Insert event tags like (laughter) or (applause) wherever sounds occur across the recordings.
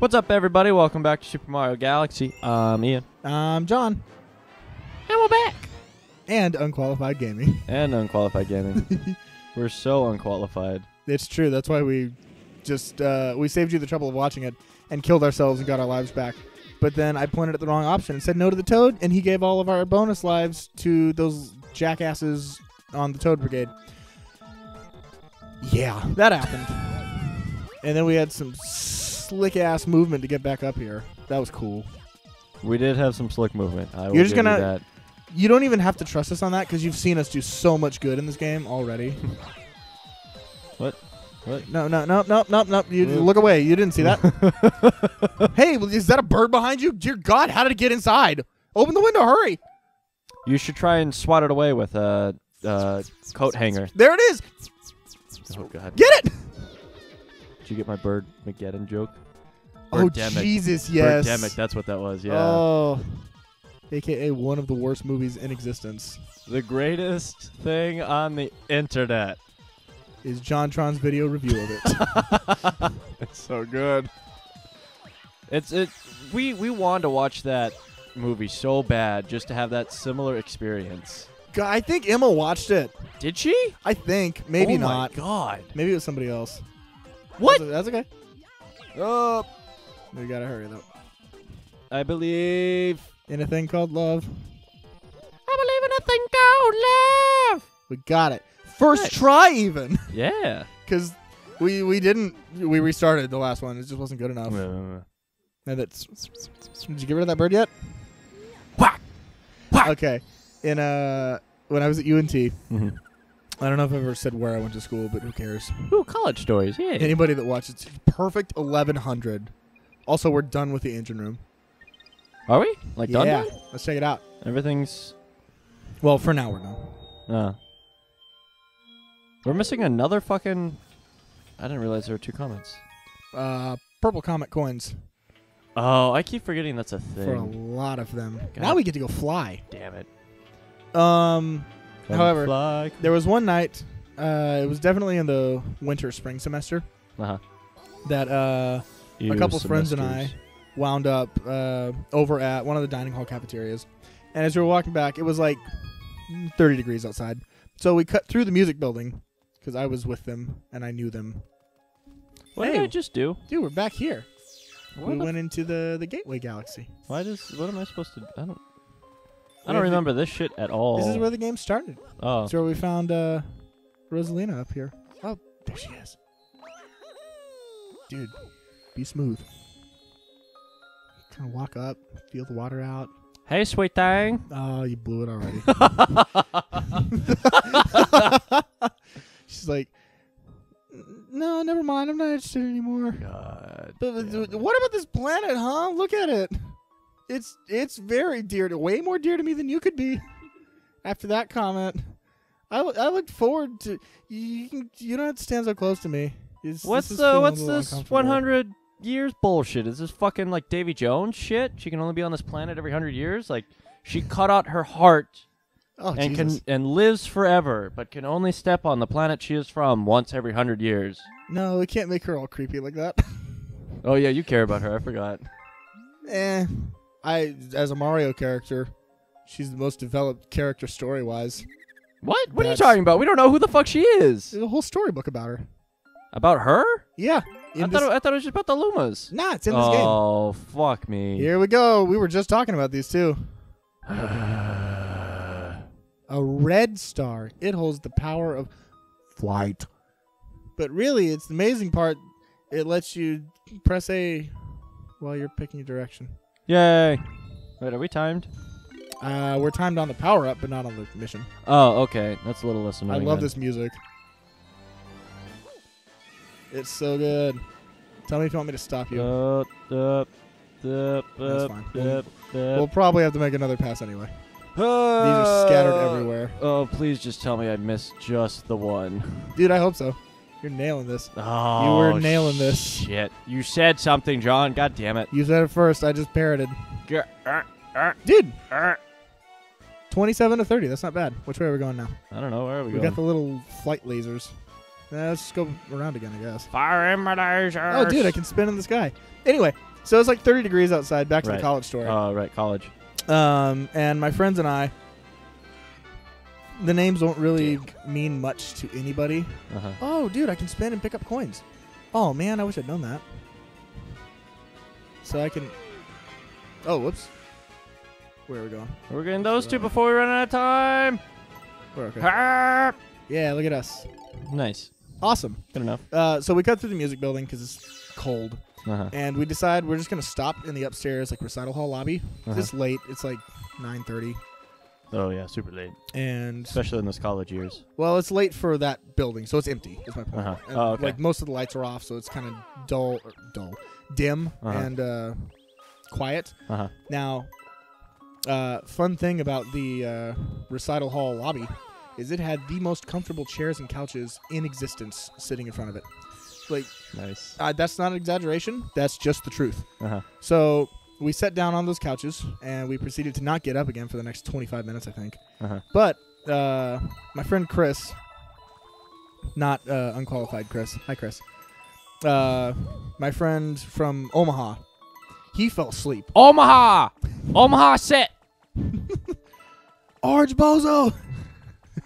What's up, everybody? Welcome back to Super Mario Galaxy. I'm Ian. I'm John. And we're back. And unqualified gaming. (laughs) And Unqualified Gaming. (laughs) we're so unqualified. It's true. That's why we just uh, we saved you the trouble of watching it and killed ourselves and got our lives back. But then I pointed at the wrong option and said no to the Toad, and he gave all of our bonus lives to those jackasses on the Toad Brigade. Yeah, that happened. and then we had some slick ass movement to get back up here. That was cool. We did have some slick movement. I You're just gonna- that. You don't even have to trust us on that because you've seen us do so much good in this game already. (laughs) What? What? No, no, no, no, no, no. You look away. You didn't see that. (laughs) hey, is that a bird behind you? Dear God, how did it get inside? Open the window, hurry! You should try and swat it away with a uh, coat hanger. There it is. Oh God! Get it! Did you get my bird Mageddon joke? Oh Birdemic. Jesus, yes. Birdemic, that's what that was. Yeah. Oh, AKA one of the worst movies in existence The greatest thing on the internet. is JonTron's video review of it. (laughs) It's so good. It's it. We we wanted to watch that movie so bad just to have that similar experience. God, I think Emma watched it. Did she? I think maybe oh not. My God. Maybe it was somebody else. What? That's, that's okay. Oh, We gotta hurry though. I believe. In a thing called love. I believe in a thing called love. We got it. First Nice. try, even. (laughs) Yeah. because we we didn't we restarted the last one. It just wasn't good enough. Uh, And that's did you get rid of that bird yet? Whack! Whack! Okay. In uh when I was at UNT, mhm. I don't know if I've ever said where I went to school, but who cares? Ooh, college stories. Yeah. Anybody that watches perfect eleven hundred. Also, we're done with the engine room. Are we? Like done? yeah, done? let's check it out. Everything's. Well, for now we're done. Uh. We're missing another fucking. I didn't realize there were two comets. Uh, purple comet coins Oh, I keep forgetting that's a thing. for a lot of them. God. Now we get to go fly. Damn it. Um, Come However, fly. there was one night. Uh, it was definitely in the winter spring semester Uh-huh. that uh You couple friends and semesters. wound up uh, over at one of the dining hall cafeterias. And as we were walking back, it was like 30 degrees outside. So we cut through the music building because I was with them and I knew them. What Hey. did I just do? Dude, we're back here. What we the went into the, the Gateway Galaxy. Why does what am I supposed to? I don't. I don't remember this shit at all. This is where the game started. Oh, That's where we found uh, Rosalina up here. Oh, there she is. Dude, be smooth. Kind of walk up, feel the water out. hey, sweet thing. Oh, you blew it already. (laughs) (laughs) She's like, no, never mind. I'm not interested anymore. God. But, but what about this planet, huh? Look at it. It's it's very dear to, way more dear to me than you could be. After that comment, I, I looked forward to you. Can, you don't have to stand so close to me. It's- What's this what's this 100 years bullshit? Is this fucking like Davy Jones shit? She can only be on this planet every 100 years? Like she cut out her heart Oh, and Jesus. can and lives forever, but can only step on the planet she is from once every 100 years. no, we can't make her all creepy like that. Oh yeah, you care about her. I forgot. (laughs) eh, I as a Mario character, she's the most developed character story wise. What? What are you talking about? We don't know who the fuck she is. There's a whole storybook about her. About her? Yeah, I thought, it, I thought it was just about the Lumas. nah, it's in this game. oh, fuck me. Here we go. We were just talking about these two. (sighs) A red star. It holds the power of flight. But really, it's the amazing part. It lets you press A while you're picking a direction. Yay. Wait, are we timed? Uh, we're timed on the power up, but not on the mission. Oh, okay. That's a little less annoying. I love then. this music. It's so good. Tell me if you want me to stop you. Dup, dup, dup, That's fine. dup, we'll probably have to make another pass anyway. These Ah. are scattered everywhere. Oh, please just tell me I missed just the one. Dude, I hope so. You're nailing this. Oh, you were nailing this. Shit. You said something, John. God damn it. You said it first. I just parroted. Er, er, Dude, er. 27 to 30. That's not bad. Which way are we going now? I don't know. Where are we We going? We got the little flight lasers. let's just go around again, I guess. Fire immunizers. Oh, dude, I can spin in the sky. Anyway, so it's like 30 degrees outside. Back to Right. the college story. Oh, right, college. Um, and my friends and I, the names don't really mean much to anybody. Uh-huh. Oh, dude, I can spin and pick up coins. Oh man, I wish I'd known that. So I can. Oh, whoops. Where are we going? We're getting those two before we run out of time. We're okay. Ah! Yeah, look at us. Nice. Awesome. Good enough. Uh, so we cut through the music building because it's cold, Uh-huh. and we decide we're just gonna stop in the upstairs like recital hall lobby. Uh-huh. It's late. It's like 9:30, Oh yeah, super late, and especially in those college years. well, it's late for that building, so it's empty. Is my point. Uh-huh. And, Oh, okay. Like most of the lights are off, so it's kind of dull, or dull, dim, Uh-huh. and uh, quiet. Uh huh. Now, uh, fun thing about the uh, recital hall lobby is it had the most comfortable chairs and couches in existence sitting in front of it. Like Nice. uh, that's not an exaggeration. That's just the truth. Uh huh. So we sat down on those couches and we proceeded to not get up again for the next 25 minutes, I think. Uh huh. But uh, my friend Chris, not uh, unqualified Chris. Hi, Chris. Uh, my friend from Omaha, he fell asleep. Omaha. Omaha set. (laughs) Orange Bozo.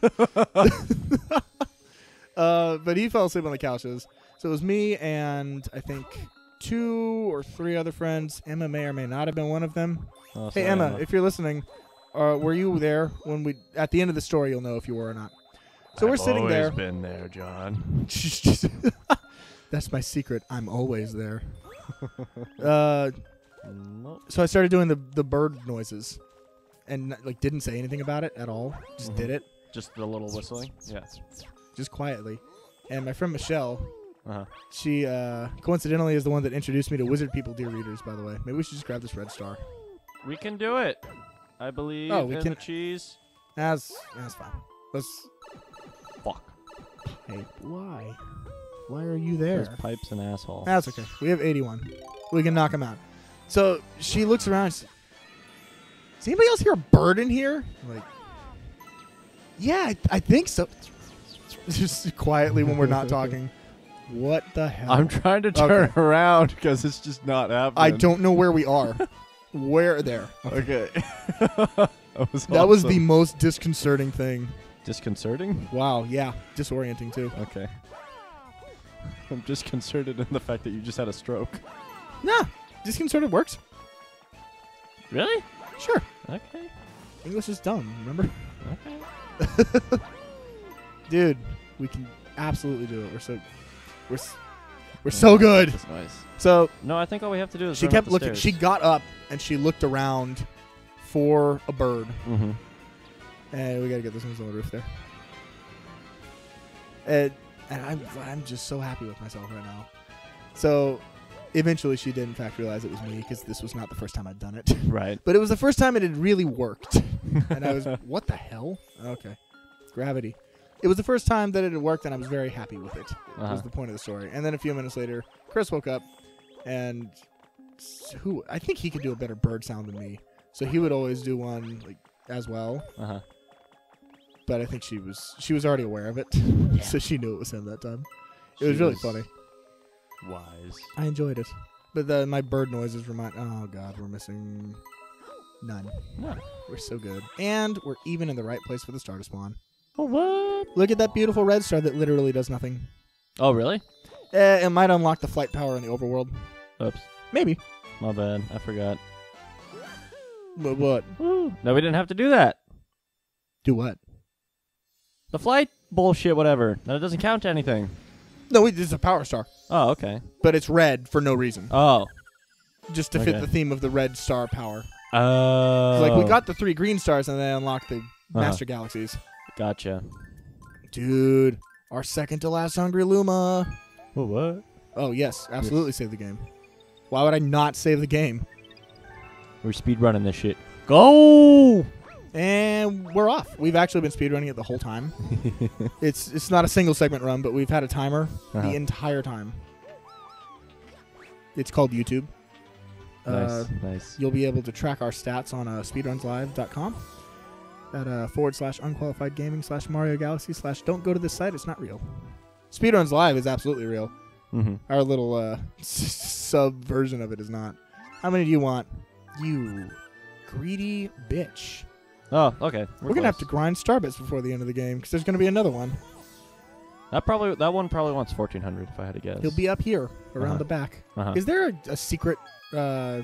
(laughs) uh, but he fell asleep on the couches. So it was me and I think two or three other friends. Emma may or may not have been one of them. Oh, Hey sorry, Emma, if you're listening, uh, were you there when we? At the end of the story, you'll know if you were or not. So we're I've sitting always there. Been there, John. (laughs) That's my secret. I'm always there. (laughs) uh, so I started doing the the bird noises, and like didn't say anything about it at all. Just Mhm. did it, Just the little whistling. Yeah. just quietly. And my friend Michelle, Uh huh. she uh, coincidentally is the one that introduced me to Wizard People Dear Readers. By the way, maybe we should just grab this red star. We can do it. I believe Oh, we in can- the cheese. That's that's fine. Let's. Fuck. Hey, why? Why are you there? Those pipes and asshole. That's okay. We have 81. We can knock him out. So she looks around. She's, Does anybody else hear a bird in here? I'm like, yeah, I, I think so. (laughs) Just quietly when we're not talking. What the hell? I'm trying to turn Okay. (laughs) around because it's just not happening. I don't know where we are. (laughs) where there? Okay. (laughs) that was That was the awesome. most disconcerting thing. disconcerting. Wow. Yeah. Disorienting too. Okay. I'm disconcerted in the fact that you just had a stroke. Nah. Disconcerted works. Really? Sure. Okay. English is dumb. Remember, Okay. dude. We can absolutely do it. We're so. We're. s- We're so good. That's nice. So No, I think all we have to do is she run kept up the looking. She got up and she looked around for a bird. Mm-hmm. And we gotta get this one on the roof there. And, and I'm I'm just so happy with myself right now. So eventually she did in fact realize it was me because this was not the first time I'd done it. (laughs) Right. but it was the first time it had really worked. (laughs) and I was what the hell? Okay. Gravity. It was the first time that it had worked and I was very happy with it. Uh-huh. Was the point of the story. And then a few minutes later, Chris woke up and who I think he could do a better bird sound than me. So he would always do one like as well Uh huh. but I think she was she was already aware of it, (laughs) so she knew it was him that time. It was She really funny. Wise. I enjoyed it, but the, my bird noises remind. Oh God, we're missing none. No. We're so good, and we're even in the right place for the star to spawn. Oh what? Look at that beautiful red star that literally does nothing. Oh really? Uh, it might unlock the flight power in the overworld. Oops. Maybe. My bad. I forgot. But what? Woo. No, we didn't have to do that. Do what? The flight bullshit, whatever. That doesn't count to anything. No, it is a power star, Oh, okay. but it's red for no reason, Oh. just to fit okay. the theme of the red star power. Oh. Like we got the three green stars, and then unlocked the master galaxies. Gotcha. Dude, our second to last Hungry Luma. Oh, what? Oh, yes, absolutely save the game. Why would I not save the game? We're speedrunning this shit. Go! And we're off. We've actually been speedrunning it the whole time. (laughs) it's it's not a single segment run, but we've had a timer Uh-huh. the entire time. It's called YouTube. Nice, Uh, nice. you'll be able to track our stats on uh, speedrunslive.com at uh, forward slash unqualified gaming slash Mario Galaxy slash don't go to this site, it's not real. Speedruns Live is absolutely real. Mm-hmm. Our little uh, (laughs) sub version of it is not. How many do you want? You greedy bitch. Oh, okay. We're, gonna have to grind starbits before the end of the game because there's gonna be another one. That probably that one probably wants fourteen hundred if I had to guess. He'll be up here around Uh-huh. the back. Uh-huh. Is there a, a secret? Uh,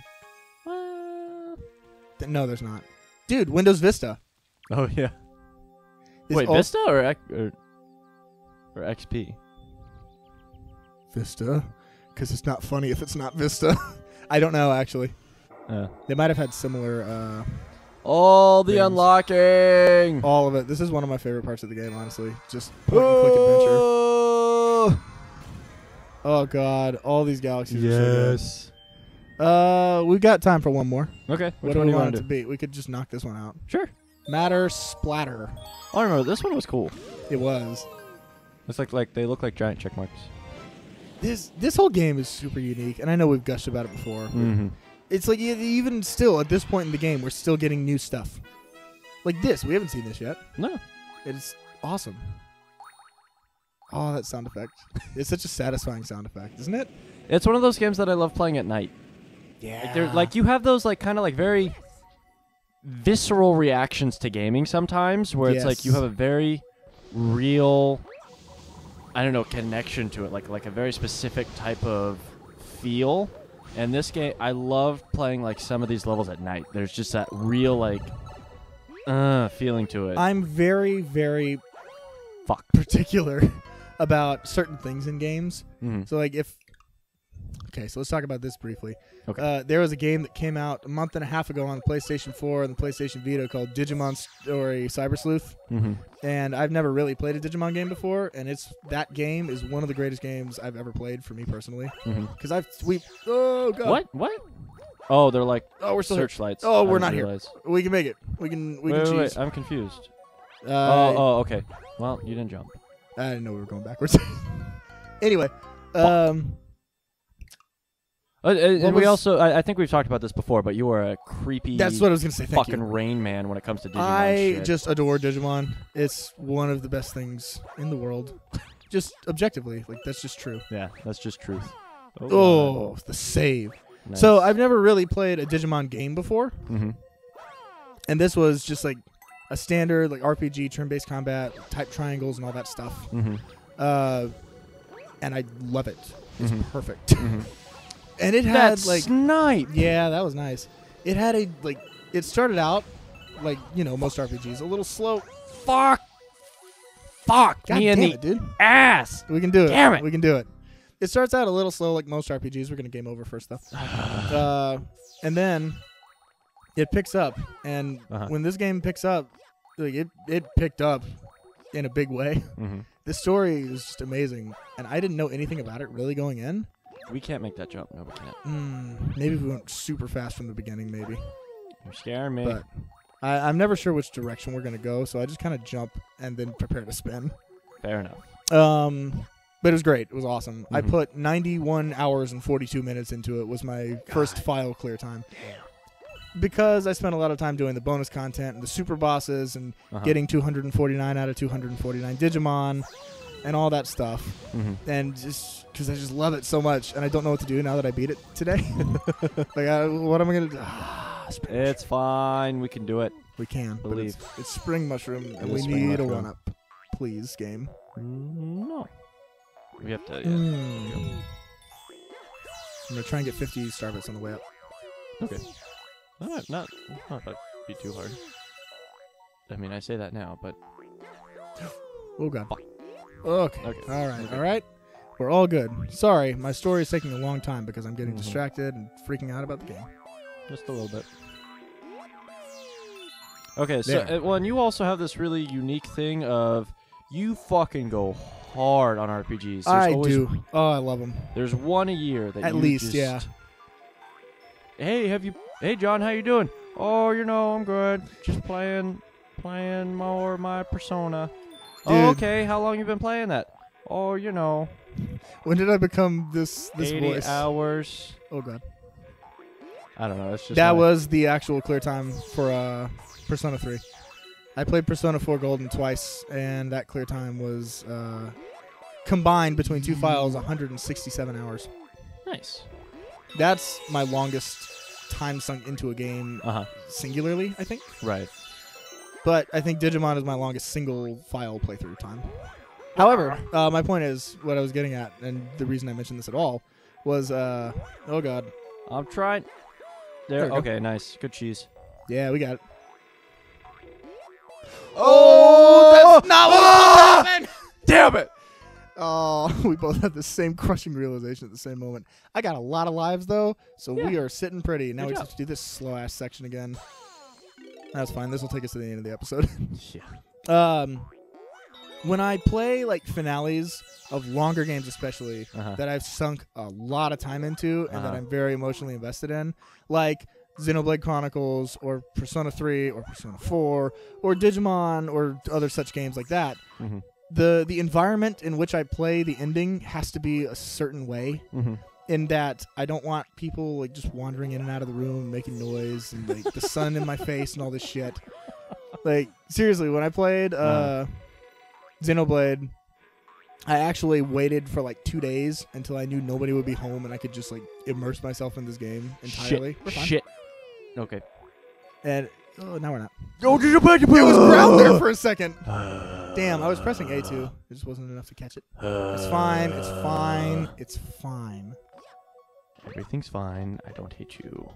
th- no, there's not. Dude, Windows Vista. (laughs) oh yeah. is Wait, al- Vista or, or or XP? Vista, because it's not funny if it's not Vista. (laughs) I don't know actually. Yeah. They might have had similar. Uh, All the Things. unlocking. all of it. This is one of my favorite parts of the game, honestly. Just point and click adventure. Oh, god, all these galaxies are so good. yes. Uh, we've got time for one more. Okay. what Which do one we do you want want it to to do? be? We could just knock this one out. Sure. Matter splatter. I remember this one was cool. It was. It's like like they look like giant check marks. This this whole game is super unique, and I know we've gushed about it before. Mm-hmm. It's like even still at this point in the game, we're still getting new stuff. Like this, we haven't seen this yet. No. It's awesome. Oh, that sound effect! it's such a satisfying sound effect, isn't it? It's one of those games that I love playing at night. Yeah. Like, like you have those like kind of like very visceral reactions to gaming sometimes, where it's like you have a very real, I don't know, connection to it, like like a very specific type of feel. And this game, I love playing like some of these levels at night. There's just that real like, uh, feeling to it. I'm very, very Fuck. (laughs) particular about certain things in games. Mhm. So like if okay, so let's talk about this briefly. Okay. Uh, there was a game that came out a month and a half ago on the PlayStation 4 and the PlayStation Vita called Digimon Story Cyber Sleuth, Mhm. and I've never really played a Digimon game before, and it's that game is one of the greatest games I've ever played for me personally because I've we oh god What? What? Oh, they're like oh we're still here. searchlights. Oh, we're not here. realize. we can make it we can we wait, can wait, wait, I'm confused. Uh, oh, oh, okay. Well, you didn't jump. I didn't know we were going backwards. (laughs) anyway, um, Uh, uh, and What we also, I, I think we've talked about this before, but you are a creepy that's what I was gonna say. Fucking you. Rain Man when it comes to Digimon I shit. just adore Digimon. It's one of the best things in the world. just objectively, like that's just true. yeah, that's just truth. Oh, the save. So I've never really played a Digimon game before, hmm and this was just like a standard like RPG turn-based combat, type triangles and all that stuff. hmm Uh, and I love it. It's Mhm. perfect. (laughs) and it had That's like snipe. Yeah, that was nice. It had a like it started out like, you know, most RPGs, a little slow. Fuck. Fuck God me damn in the it, dude. ass. We can do it. Damn it. We can do it. It starts out a little slow like most RPGs. We're going to game over first though. (sighs) Uh, and then it picks up and Uh-huh. when this game picks up, like it it picked up in a big way. hmm The story is just amazing and I didn't know anything about it really going in. We can't make that jump. No, we can't. Mm, maybe we went super fast from the beginning maybe. You're scaring me. But I, I'm never sure which direction we're gonna go, so I just kind of jump and then prepare to spin. Fair enough. Um, but it was great. It was awesome. I Mhm. put 91 hours and 42 minutes into it. Was my first file clear time Damn because I spent a lot of time doing the bonus content and the super bosses and Uh-huh. getting 249 out of 249 Digimon and all that stuff. Mhm. And just because I just love it so much, and I don't know what to do now that I beat it today. (laughs) like, I, what am I gonna do? Ah, It's fine. We can do it. we can Believe. It's, it's spring mushroom, It and we need a one up, please, game. No. We have to. Yeah. Mm. I'm gonna try and get 50 starbits on the way up. Okay. Not, not, not that be too hard. I mean, I say that now, but Oh god. Okay. Okay. All right. Okay. All right. We're all good. Sorry, my story is taking a long time because I'm getting Mhm. distracted and freaking out about the game. just a little bit. Okay, so There. uh, well, and you also have this really unique thing of you fucking go hard on RPGs. There's I always, do. Oh, I love them. There's one a year that At you least, just- yeah. Hey, have you? Hey, John, how you doing? Oh, you know, I'm good. Just playing, playing more my Persona. Oh, okay. How long you been playing that? Oh, you know, When did I become this this 80 voice? hours. Oh god. I don't know. It's just That my- was the actual clear time for uh, Persona 3. I played Persona 4 Golden twice, and that clear time was uh, combined between two files 167 hours. Nice. That's my longest time sunk into a game Uh huh. singularly, I think. Right. But I think Digimon is my longest single file playthrough time. However, uh, my point is what I was getting at, and the reason I mentioned this at all was, uh, oh god, I'm trying. There. There we go. okay. Nice. Good cheese. yeah, we got it. Oh, that's not what happened. Damn it! Oh, (laughs) we both had the same crushing realization at the same moment. I got a lot of lives though, so we are sitting pretty. Now Good we job. just have to do this slow ass section again. That's fine. This will take us to the end of the episode. (laughs) Yeah. um, when I play like finales of longer games, especially Uh-huh. that I've sunk a lot of time into and that Uh-huh. I'm very emotionally invested in, like Xenoblade Chronicles or Persona 3 or Persona 4 or Digimon or other such games like that. Mhm. The the environment in which I play the ending has to be a certain way Mm-hmm. In that I don't want people like just wandering in and out of the room making noise and like the sun in my face and all this shit. Like seriously, when I played uh, Uh. Xenoblade, I actually waited for like two days until I knew nobody would be home and I could just like immerse myself in this game entirely. We're Shit. Shit. Okay. And oh, now we're not. Go to the bed. It was ground there for a (sighs) second. Damn, I was pressing A2. It just wasn't enough to catch it. It's fine. It's fine. It's fine. Everything's fine. I don't hate you.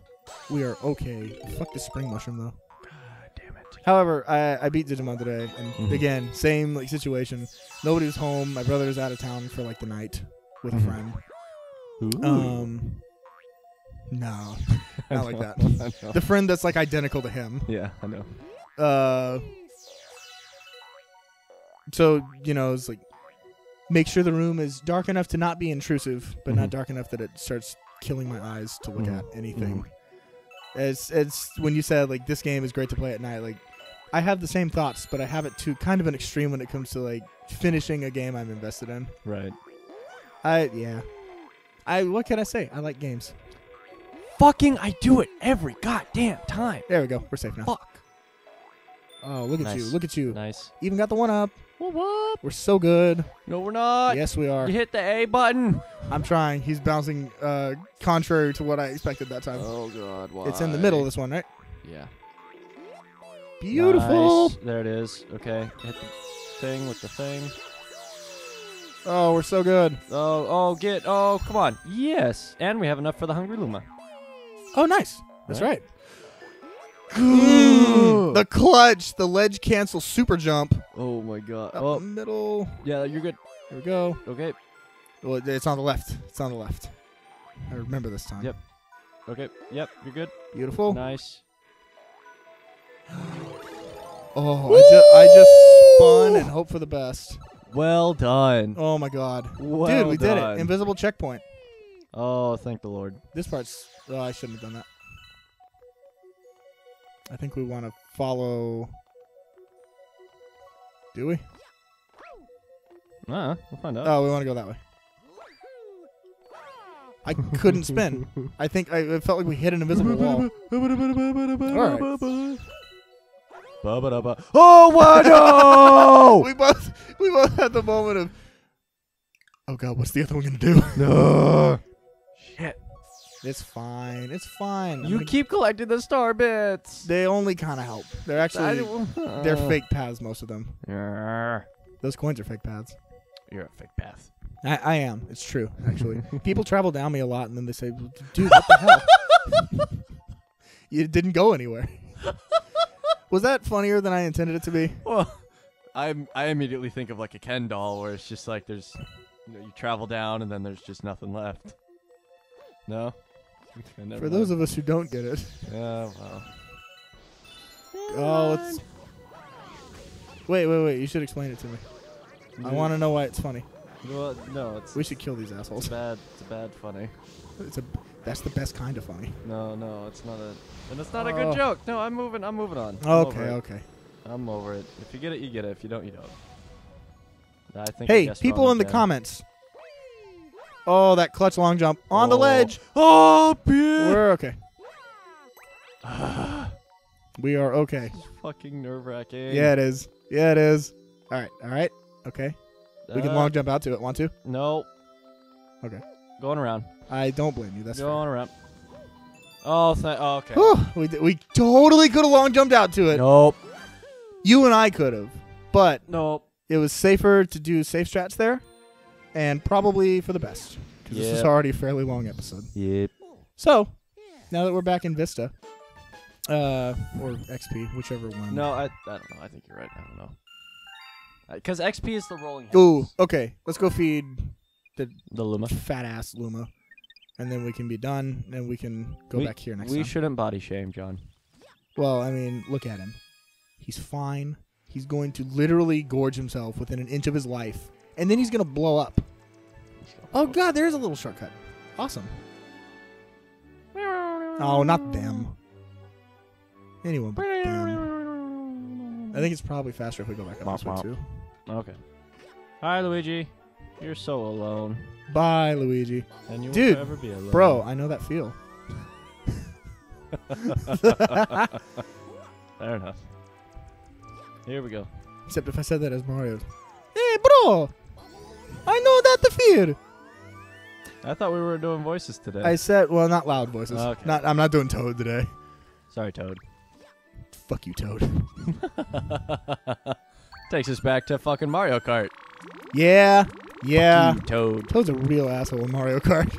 We are okay. Fuck the spring mushroom though. God damn it. However, I, I beat Digimon today, and Mhm. again, same like situation. Nobody was home. My brother was out of town for like the night with Mhm. a friend. Ooh. Um, no, (laughs) not like that. (laughs) I know. the friend that's like identical to him. yeah, I know. Uh, so you know, it's like make sure the room is dark enough to not be intrusive, but not Mhm. dark enough that it starts killing my eyes to look Mhm. at anything. It's it's when you said like this game is great to play at night. Like I have the same thoughts, but I have it to kind of an extreme when it comes to like finishing a game I'm invested in. Right. I yeah. I what can I say? I like games. Fucking, I do it every goddamn time. There we go. We're safe now. Fuck. Oh, look at you. Look at you. Nice. Even got the one up. What? What? We're so good. No, we're not. yes, we are. You hit the A button. I'm trying. He's bouncing uh contrary to what I expected that time. Oh God. Why? it's in the middle of this one, right? Yeah. Beautiful. Nice. There it is. Okay. Hit the thing with the thing. Oh, we're so good. Oh, oh, get. Oh, come on. Yes. And we have enough for the hungry Luma. Oh, nice. That's Right. right. Mm, the clutch, the ledge cancel super jump Oh my God. up Oh, the middle. yeah. You're good. Here we go. Okay. Well, it's on the left. It's on the left. I remember this time. Yep. Okay. Yep. You're good. Beautiful. Nice. (gasps) Oh, I, ju- I just spun and hope for the best. Well done. Oh my god, Well dude, we did it! Invisible checkpoint. Oh, thank the Lord. This part's. Oh, I shouldn't have done that. I think we want to follow. Do we? Ah, we'll find out. Oh, we want to go that way. I couldn't spin. (laughs) I think I it felt like we hit an invisible wall. Alright. Ba-ba-da-ba. Oh, what? No! (laughs) we both we both had the moment of. Oh god, what's the other one gonna do? (laughs) no. Shit. It's fine. It's fine. I'm You gonna- keep collecting the star bits. They only kind of help. They're actually they're fake paths. Most of them. You're Those coins are fake paths. You're a fake path. I, I am. It's true. Actually, people travel down me a lot, and then they say, "Dude, what the hell? (laughs) you didn't go anywhere." Was that funnier than I intended it to be? Well, I I immediately think of like a Ken doll where it's just like there's, you know, you travel down and then there's just nothing left. No. (laughs) Okay, For those of us who don't get it, yeah, well. oh, it's. Wait, wait, wait! You should explain it to me. I want to know why it's funny. Well, no, it's We should kill these assholes. it's bad. It's a bad funny. It's a. That's the best kind of funny. No, no, it's not a. And it's not a Oh. good joke. No, I'm moving. I'm moving on. I'm Okay, over it. okay. I'm over it. If you get it, you get it. If you don't, you don't. I think. I Hey, guessed people wrong in the again. comments. Oh, that clutch long jump on the Oh. ledge. Oh, bitch. We're okay. (sighs) We are okay. fucking nerve wracking. Yeah, it is. Yeah, it is. All right, all right. Okay. We can Uh, long jump out to it. Want to? No. Okay. Going around. I don't blame you. That's. Going around. Oh, th- oh okay. Whew, we, we totally could have long jumped out to it. Nope. You and I could have, but Nope. it was safer to do safe strats there, and probably for the best because this is Yep. already a fairly long episode. Yep. So now that we're back in Vista, uh, or XP, whichever one. No, I, I don't know. I think you're right. I don't know. Uh, because XP is the rolling. hills. Ooh, okay. Let's go feed The Luma. fat ass Luma, and then we can be done. And we can go We- back here next We time. shouldn't body shame, John. Well, I mean, look at him. He's fine. He's going to literally gorge himself within an inch of his life, and then he's going to blow up. Oh God, there's a little shortcut. Awesome. Oh, not them. Anyone but them. I think it's probably faster if we go back up this way Womp too. Okay. Hi, Luigi. You're so alone, Bye, Luigi. and you Dude, will forever be alone, Bro, I know that feel. (laughs) Fair enough. Here we go. Except if I said that as Mario. Hey, bro! I know that the fear. I thought we were doing voices today. I said, well, not loud voices. Oh, okay. Not, I'm not doing Toad today. Sorry, Toad. Fuck you, Toad. (laughs) Takes us back to fucking Mario Kart. Yeah, yeah. Fuck you, Toad. Toad's a real asshole in Mario Kart.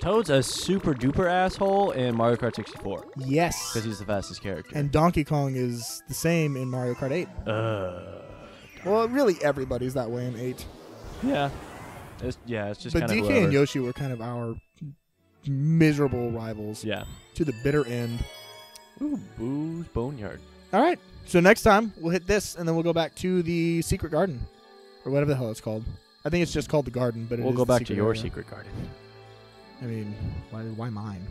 Toad's a super duper asshole in Mario Kart 64 Yes. because he's the fastest character. And Donkey Kong is the same in Mario Kart 8. uh, Well, really, everybody's that way in 8. yeah, it's yeah, it's just but kind DK of whoever. and Yoshi were kind of our miserable rivals Yeah. to the bitter end. Ooh, Boo's Boneyard. All right. So next time we'll hit this, and then we'll go back to the secret garden, or whatever the hell it's called. I think it's just called the garden, but it We'll go back to your area. secret garden. I mean, why, why mine?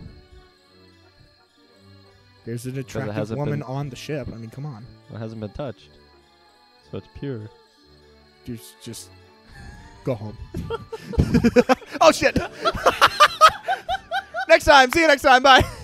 There's an attractive woman been- on the ship. I mean, come on. It hasn't been touched, so it's pure. Just, just go home. (laughs) oh shit! (laughs) next time. See you next time. Bye. (laughs)